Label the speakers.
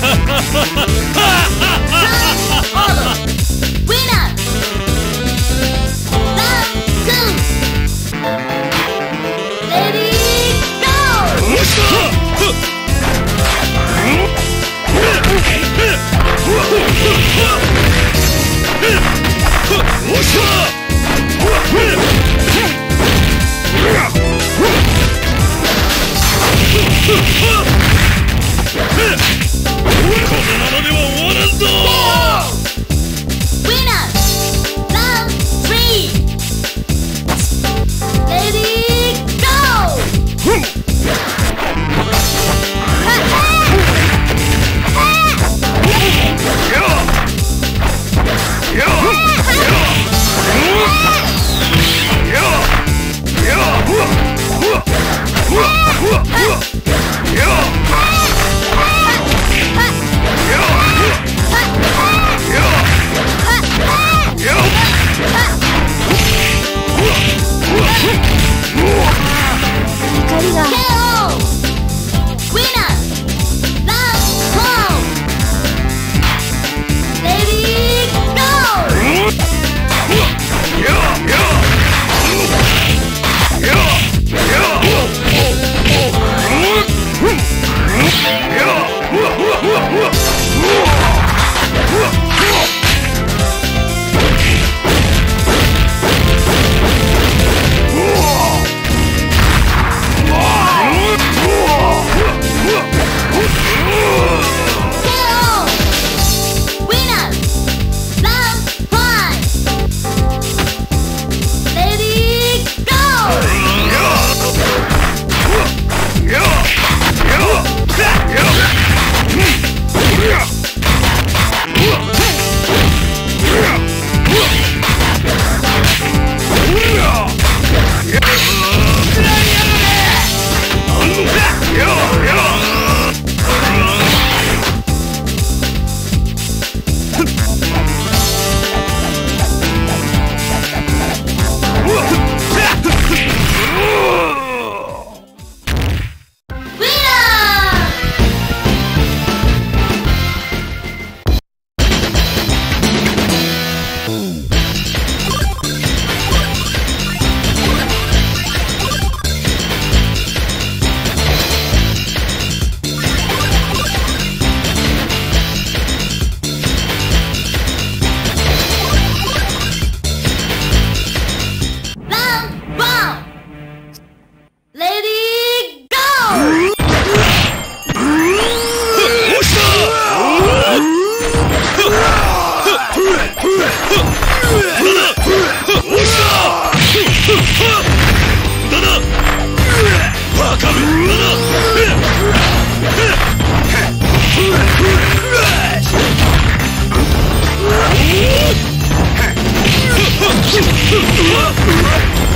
Speaker 1: ハハハハ Yeah. Huh!